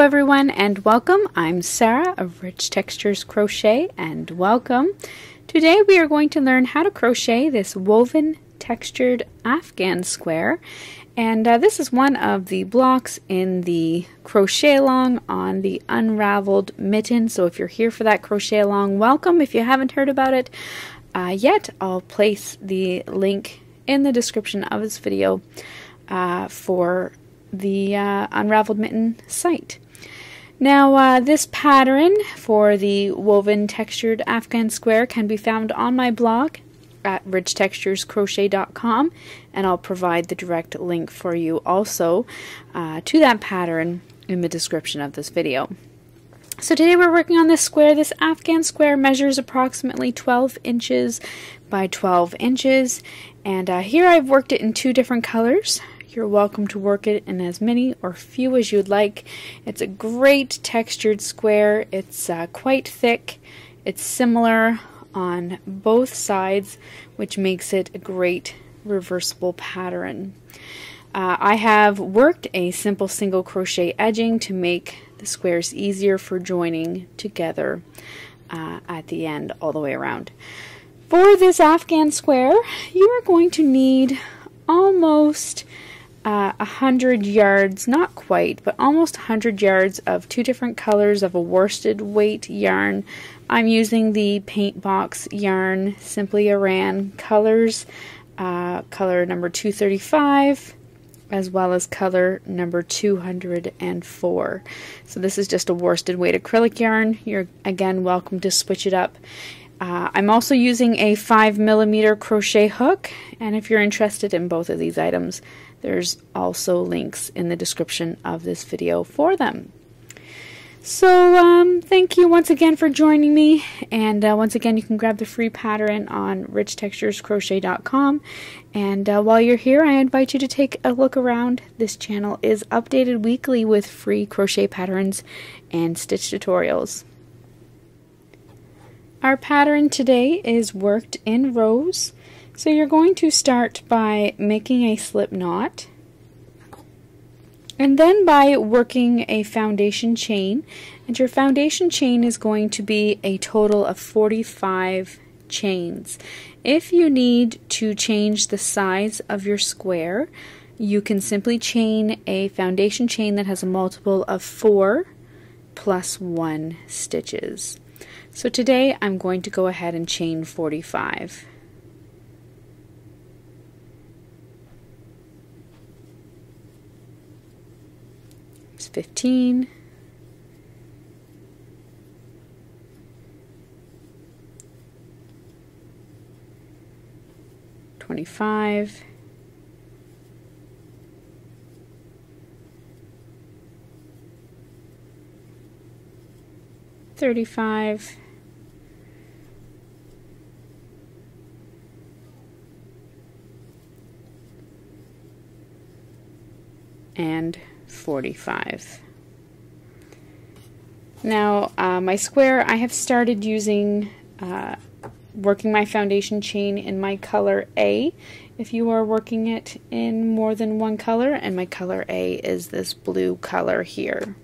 everyone and welcome. I'm Sarah of Rich Textures Crochet and welcome. Today we are going to learn how to crochet this woven textured Afghan square and uh, this is one of the blocks in the crochet along on the unraveled mitten so if you're here for that crochet along welcome. If you haven't heard about it uh, yet I'll place the link in the description of this video uh, for the uh, Unraveled Mitten site. Now, uh, this pattern for the woven textured Afghan square can be found on my blog at richtexturescrochet.com, and I'll provide the direct link for you also uh, to that pattern in the description of this video. So today we're working on this square. This Afghan square measures approximately 12 inches by 12 inches, and uh, here I've worked it in two different colors. You're welcome to work it in as many or few as you'd like. It's a great textured square. It's uh, quite thick. It's similar on both sides, which makes it a great reversible pattern. Uh, I have worked a simple single crochet edging to make the squares easier for joining together uh, at the end all the way around. For this Afghan square, you are going to need almost uh, a hundred yards, not quite, but almost a hundred yards of two different colors of a worsted weight yarn. I'm using the Paintbox yarn Simply Aran colors, uh, color number 235, as well as color number 204. So this is just a worsted weight acrylic yarn. You're again welcome to switch it up. Uh, I'm also using a 5 millimeter crochet hook, and if you're interested in both of these items, there's also links in the description of this video for them. So, um, thank you once again for joining me. And uh, once again, you can grab the free pattern on richtexturescrochet.com. And uh, while you're here, I invite you to take a look around. This channel is updated weekly with free crochet patterns and stitch tutorials. Our pattern today is worked in rows. So you're going to start by making a slip knot and then by working a foundation chain and your foundation chain is going to be a total of 45 chains. If you need to change the size of your square you can simply chain a foundation chain that has a multiple of 4 plus 1 stitches. So today I'm going to go ahead and chain 45. It's 15. Twenty-five. Thirty-five. and 45. Now, uh, my square, I have started using, uh, working my foundation chain in my color A. If you are working it in more than one color, and my color A is this blue color here.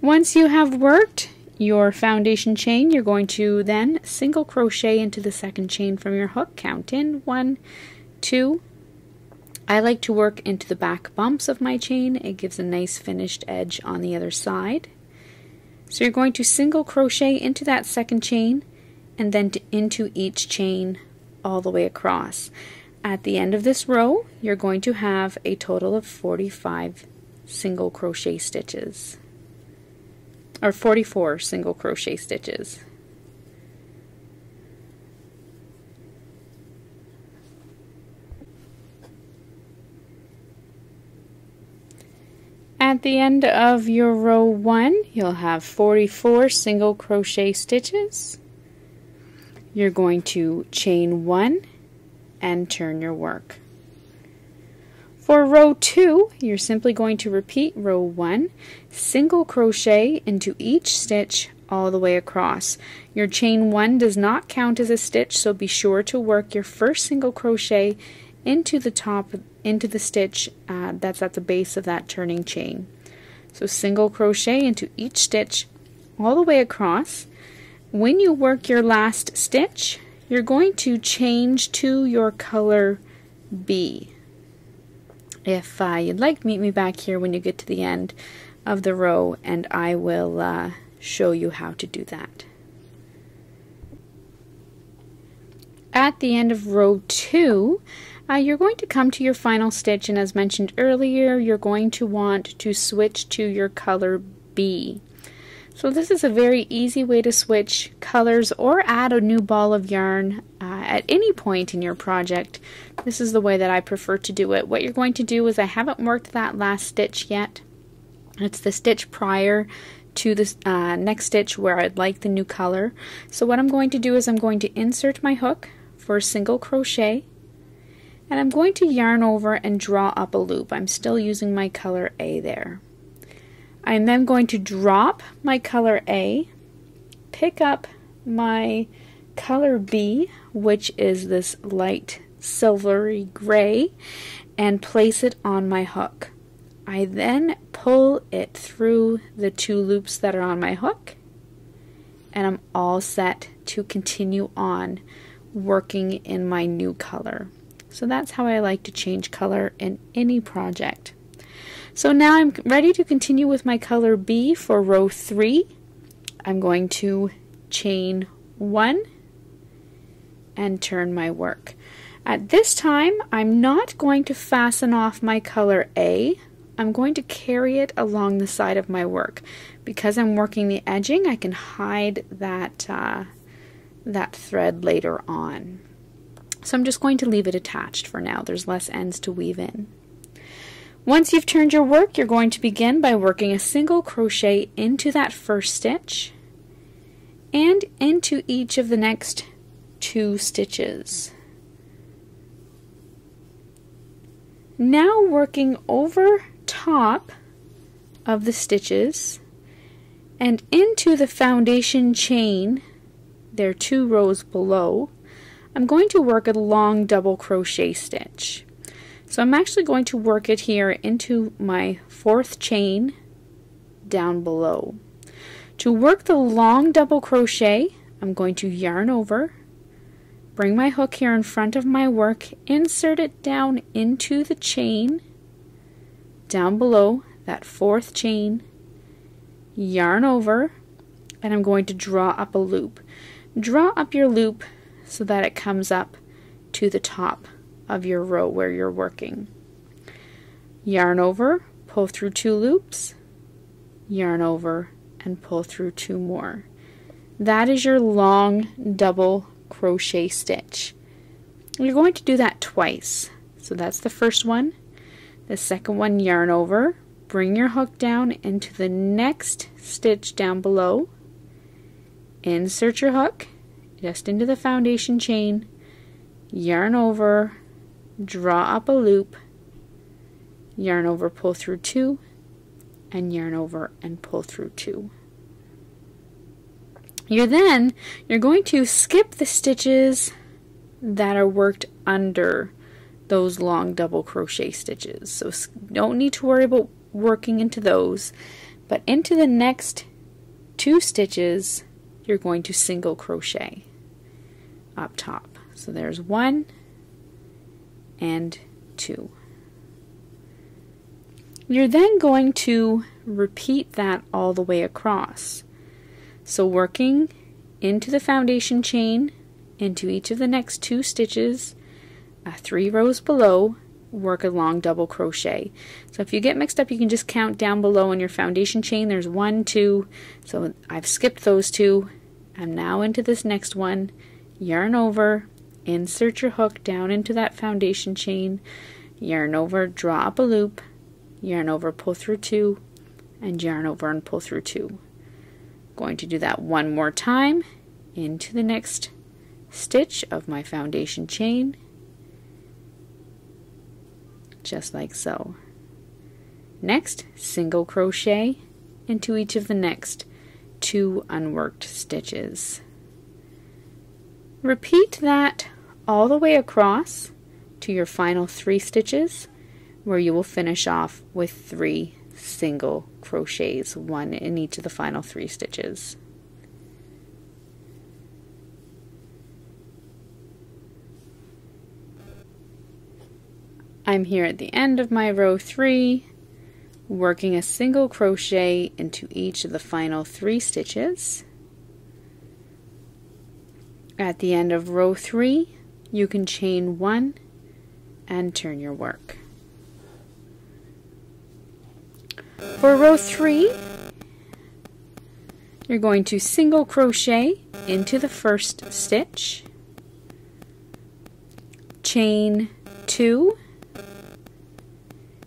Once you have worked your foundation chain, you're going to then single crochet into the second chain from your hook. Count in one, two, I like to work into the back bumps of my chain. It gives a nice finished edge on the other side. So you're going to single crochet into that second chain and then into each chain all the way across. At the end of this row, you're going to have a total of 45 single crochet stitches or 44 single crochet stitches. At the end of your row 1, you'll have 44 single crochet stitches. You're going to chain 1 and turn your work. For row 2, you're simply going to repeat row 1, single crochet into each stitch all the way across. Your chain 1 does not count as a stitch, so be sure to work your first single crochet into the top into the stitch uh, that's at the base of that turning chain. So single crochet into each stitch all the way across. When you work your last stitch, you're going to change to your color B. If uh, you'd like, meet me back here when you get to the end of the row and I will uh, show you how to do that. At the end of row 2, uh, you're going to come to your final stitch and as mentioned earlier, you're going to want to switch to your color B. So this is a very easy way to switch colors or add a new ball of yarn uh, at any point in your project. This is the way that I prefer to do it. What you're going to do is I haven't worked that last stitch yet. It's the stitch prior to the uh, next stitch where I'd like the new color. So what I'm going to do is I'm going to insert my hook for a single crochet and I'm going to yarn over and draw up a loop. I'm still using my color A there. I'm then going to drop my color A, pick up my color B, which is this light silvery gray, and place it on my hook. I then pull it through the two loops that are on my hook, and I'm all set to continue on working in my new color. So that's how I like to change color in any project. So now I'm ready to continue with my color B for row 3. I'm going to chain 1 and turn my work. At this time, I'm not going to fasten off my color A. I'm going to carry it along the side of my work. Because I'm working the edging, I can hide that, uh, that thread later on. So I'm just going to leave it attached for now. There's less ends to weave in. Once you've turned your work, you're going to begin by working a single crochet into that first stitch and into each of the next two stitches. Now working over top of the stitches and into the foundation chain, there are two rows below, I'm going to work a long double crochet stitch. So I'm actually going to work it here into my fourth chain down below. To work the long double crochet, I'm going to yarn over, bring my hook here in front of my work, insert it down into the chain, down below that fourth chain, yarn over, and I'm going to draw up a loop. Draw up your loop so that it comes up to the top of your row where you're working. Yarn over, pull through two loops, yarn over, and pull through two more. That is your long double crochet stitch. You're going to do that twice. So that's the first one. The second one, yarn over, bring your hook down into the next stitch down below, insert your hook just into the foundation chain, yarn over, draw up a loop, yarn over, pull through two, and yarn over and pull through two. You're then, you're going to skip the stitches that are worked under those long double crochet stitches. So don't need to worry about working into those, but into the next two stitches, you're going to single crochet up top. So there's one, and 2. You're then going to repeat that all the way across. So working into the foundation chain, into each of the next two stitches, uh, three rows below, work a long double crochet. So if you get mixed up, you can just count down below in your foundation chain. There's one, two, so I've skipped those two. I'm now into this next one, yarn over, insert your hook down into that foundation chain, yarn over, draw up a loop, yarn over, pull through two, and yarn over and pull through two. Going to do that one more time into the next stitch of my foundation chain, just like so. Next, single crochet into each of the next two unworked stitches. Repeat that all the way across to your final three stitches where you will finish off with three single crochets, one in each of the final three stitches. I'm here at the end of my row 3, working a single crochet into each of the final three stitches. At the end of row 3, you can chain 1 and turn your work. For row 3, you're going to single crochet into the first stitch, chain 2,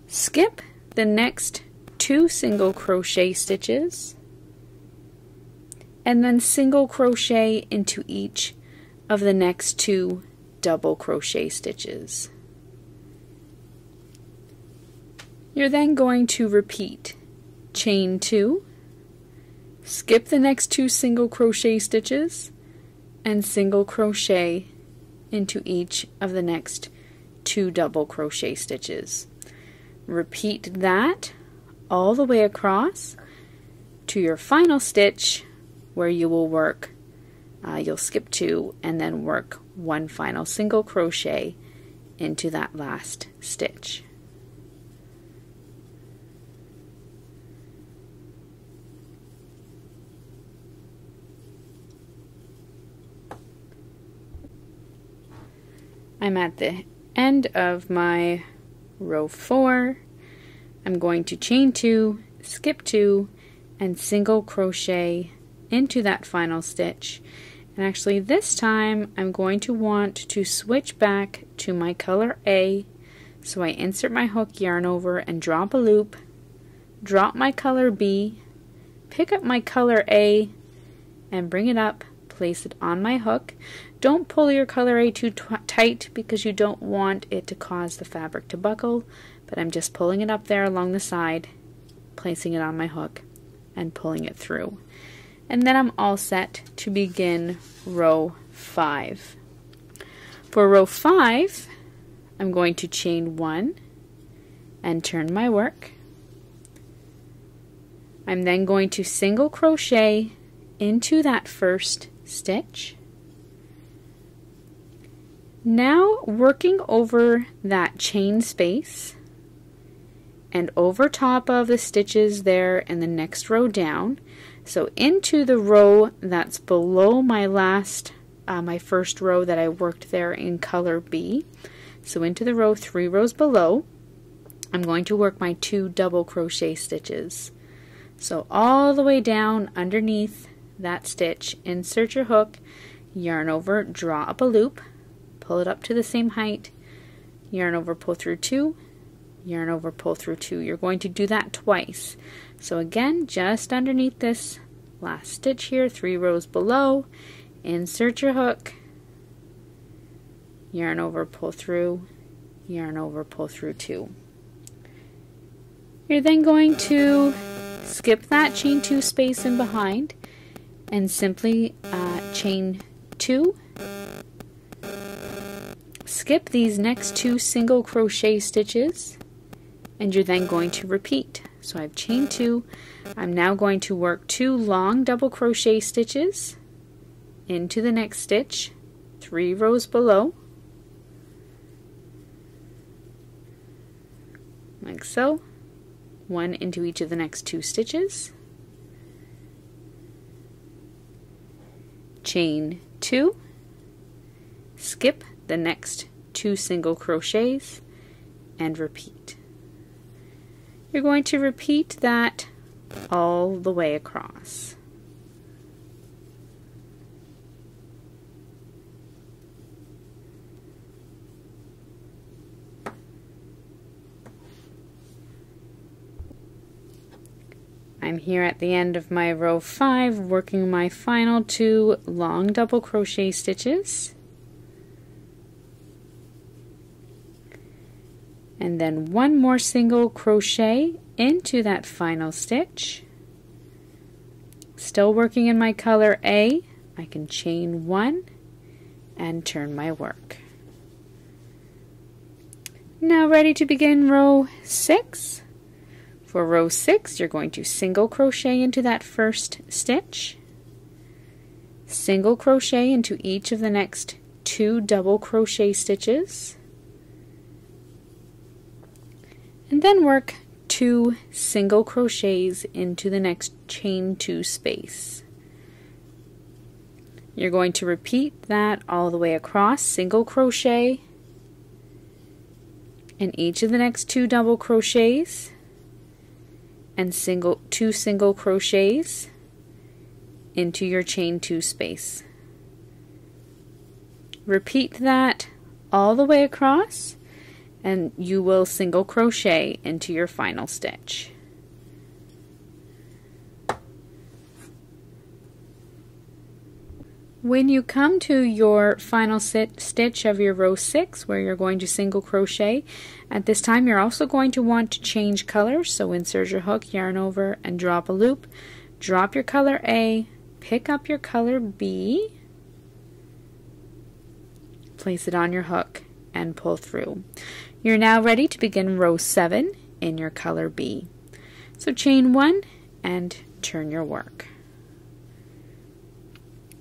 Skip the next two single crochet stitches and then single crochet into each of the next two double crochet stitches. You're then going to repeat chain 2, skip the next two single crochet stitches, and single crochet into each of the next two double crochet stitches. Repeat that all the way across to your final stitch where you will work, uh, you'll skip two and then work one final single crochet into that last stitch. I'm at the end of my row 4 I'm going to chain 2 skip 2 and single crochet into that final stitch and actually this time I'm going to want to switch back to my color A so I insert my hook yarn over and drop a loop drop my color B pick up my color A and bring it up place it on my hook don't pull your color A too tight because you don't want it to cause the fabric to buckle, but I'm just pulling it up there along the side, placing it on my hook, and pulling it through. And then I'm all set to begin row 5. For row 5, I'm going to chain 1 and turn my work. I'm then going to single crochet into that first stitch now working over that chain space and over top of the stitches there in the next row down. So into the row that's below my last, uh, my first row that I worked there in color B. So into the row three rows below, I'm going to work my two double crochet stitches. So all the way down underneath that stitch, insert your hook, yarn over, draw up a loop, pull it up to the same height, yarn over, pull through two, yarn over, pull through two. You're going to do that twice. So again, just underneath this last stitch here, three rows below, insert your hook, yarn over, pull through, yarn over, pull through two. You're then going to skip that chain two space in behind and simply uh, chain two Skip these next two single crochet stitches and you're then going to repeat. So I've chained two. I'm now going to work two long double crochet stitches into the next stitch, three rows below, like so, one into each of the next two stitches, chain two, skip the next two single crochets and repeat. You're going to repeat that all the way across. I'm here at the end of my row 5 working my final two long double crochet stitches and then one more single crochet into that final stitch. Still working in my color A I can chain one and turn my work. Now ready to begin row 6 For row 6, you're going to single crochet into that first stitch, single crochet into each of the next two double crochet stitches, and then work two single crochets into the next chain 2 space. You're going to repeat that all the way across, single crochet in each of the next two double crochets, and single two single crochets into your chain 2 space. Repeat that all the way across and you will single crochet into your final stitch. When you come to your final stitch of your row 6 where you're going to single crochet, at this time you're also going to want to change colors, so insert your hook, yarn over, and drop a loop. Drop your color A, pick up your color B, place it on your hook, and pull through. You're now ready to begin row 7 in your color B. So chain 1 and turn your work.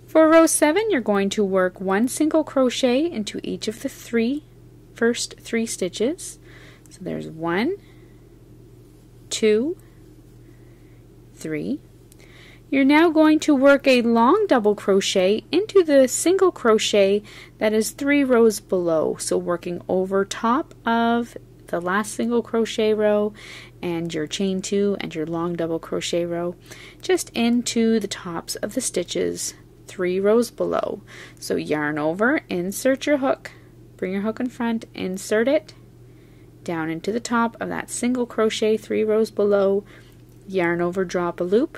For row 7, you're going to work one single crochet into each of the three first three stitches. So there's one, two, three. You're now going to work a long double crochet into the single crochet that is three rows below. So working over top of the last single crochet row and your chain two and your long double crochet row just into the tops of the stitches three rows below. So yarn over, insert your hook, bring your hook in front, insert it down into the top of that single crochet three rows below, yarn over, drop a loop,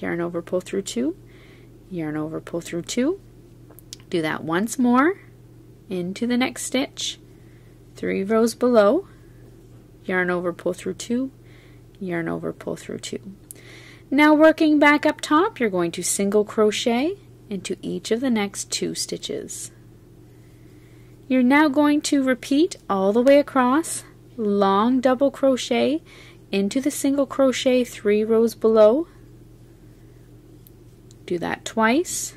yarn over, pull through two, yarn over, pull through two. Do that once more into the next stitch, three rows below, yarn over, pull through two, yarn over, pull through two. Now working back up top, you're going to single crochet into each of the next two stitches. You're now going to repeat all the way across, long double crochet into the single crochet three rows below. Do that twice.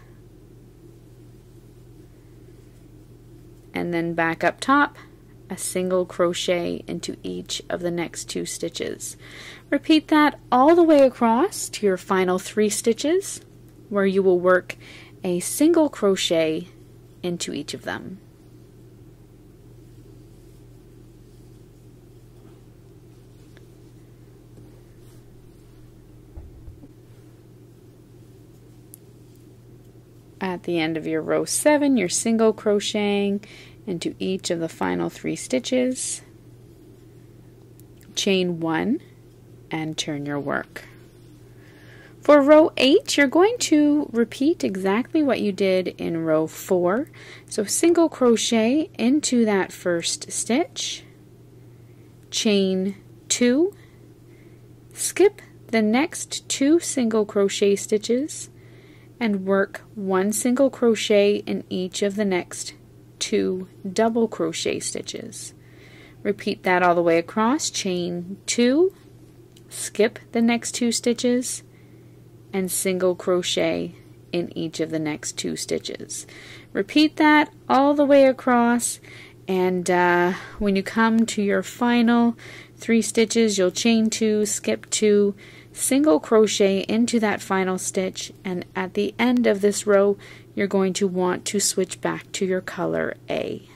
And then back up top, a single crochet into each of the next two stitches. Repeat that all the way across to your final three stitches where you will work a single crochet into each of them. At the end of your row 7, you're single crocheting into each of the final three stitches. Chain 1 and turn your work. For row 8, you're going to repeat exactly what you did in row 4. So single crochet into that first stitch, chain 2, skip the next two single crochet stitches, and work one single crochet in each of the next two double crochet stitches. Repeat that all the way across, chain 2, skip the next two stitches, and single crochet in each of the next two stitches. Repeat that all the way across and uh, when you come to your final three stitches you'll chain two, skip two, single crochet into that final stitch and at the end of this row you're going to want to switch back to your color A.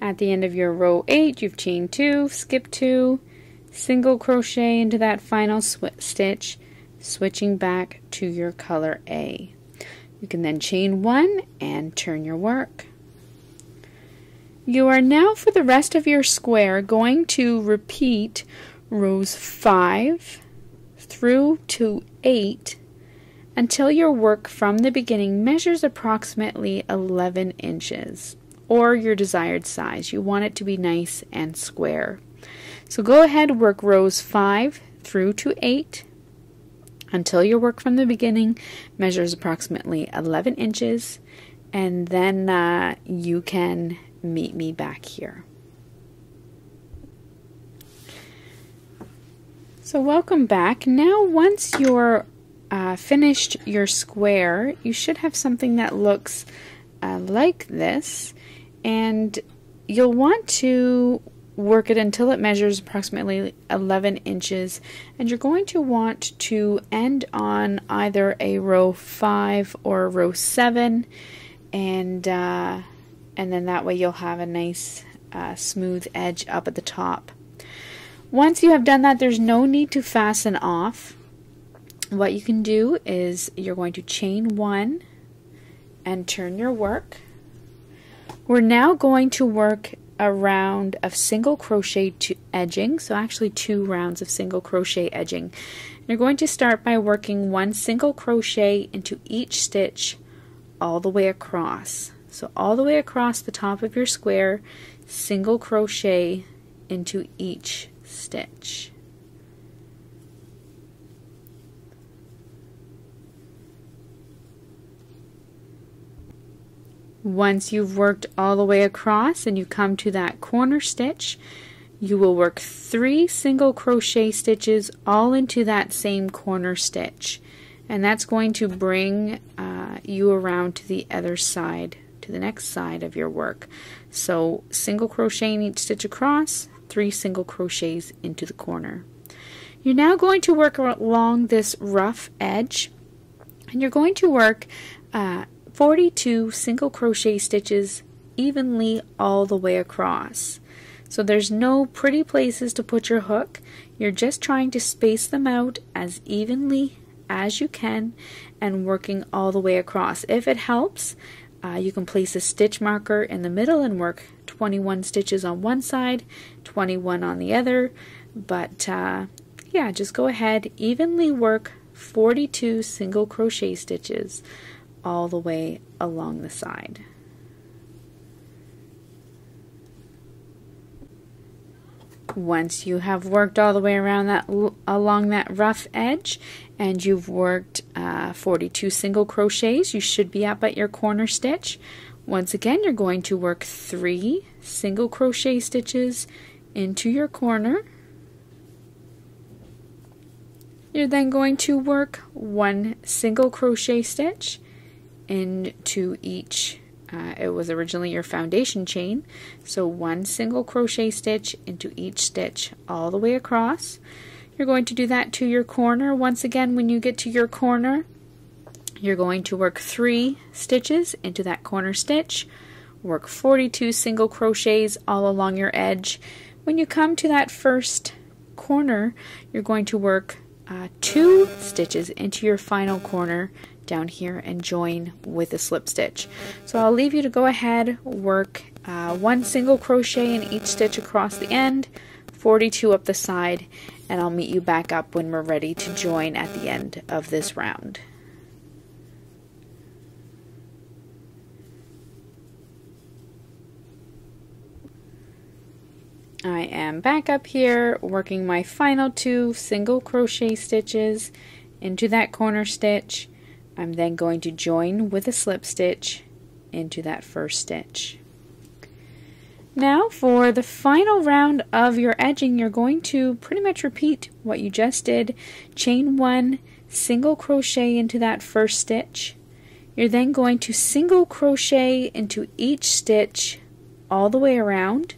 At the end of your row 8, you've chained 2, skip 2, single crochet into that final stitch, switching back to your color A. You can then chain 1 and turn your work. You are now, for the rest of your square, going to repeat rows 5 through to 8 until your work from the beginning measures approximately 11 inches or your desired size. You want it to be nice and square. So go ahead, work rows 5 through to 8. Until your work from the beginning measures approximately 11 inches and then uh, you can meet me back here. So welcome back. Now once you're uh, finished your square, you should have something that looks uh, like this and you'll want to work it until it measures approximately 11 inches and you're going to want to end on either a row 5 or row 7 and uh, and then that way you'll have a nice uh, smooth edge up at the top. Once you have done that there's no need to fasten off. What you can do is you're going to chain one and turn your work. We're now going to work a round of single crochet to edging, so actually two rounds of single crochet edging. You're going to start by working one single crochet into each stitch all the way across. So all the way across the top of your square, single crochet into each stitch. Once you've worked all the way across and you come to that corner stitch, you will work three single crochet stitches all into that same corner stitch. And that's going to bring uh, you around to the other side, to the next side of your work. So single crochet in each stitch across, three single crochets into the corner. You're now going to work along this rough edge and you're going to work uh, 42 single crochet stitches evenly all the way across. So there's no pretty places to put your hook. You're just trying to space them out as evenly as you can and working all the way across. If it helps, uh, you can place a stitch marker in the middle and work 21 stitches on one side, 21 on the other. But uh, yeah, just go ahead, evenly work 42 single crochet stitches all the way along the side. Once you have worked all the way around that along that rough edge and you've worked uh, 42 single crochets, you should be up at your corner stitch. Once again, you're going to work three single crochet stitches into your corner. You're then going to work one single crochet stitch into each uh, it was originally your foundation chain. So one single crochet stitch into each stitch all the way across. You're going to do that to your corner. Once again when you get to your corner you're going to work three stitches into that corner stitch. Work 42 single crochets all along your edge. When you come to that first corner you're going to work uh, two stitches into your final corner down here and join with a slip stitch. So I'll leave you to go ahead, work uh, one single crochet in each stitch across the end, 42 up the side, and I'll meet you back up when we're ready to join at the end of this round. I am back up here working my final two single crochet stitches into that corner stitch I'm then going to join with a slip stitch into that first stitch. Now for the final round of your edging you're going to pretty much repeat what you just did. Chain one, single crochet into that first stitch. You're then going to single crochet into each stitch all the way around,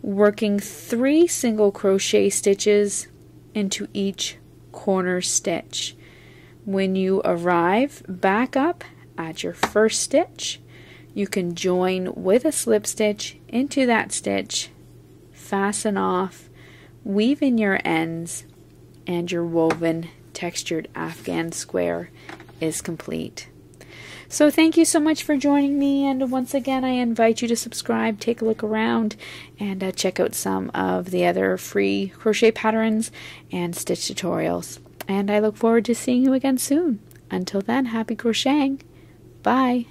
working three single crochet stitches into each corner stitch. When you arrive back up at your first stitch, you can join with a slip stitch into that stitch, fasten off, weave in your ends, and your woven textured Afghan square is complete. So thank you so much for joining me and once again I invite you to subscribe, take a look around and uh, check out some of the other free crochet patterns and stitch tutorials and I look forward to seeing you again soon. Until then, happy crocheting. Bye.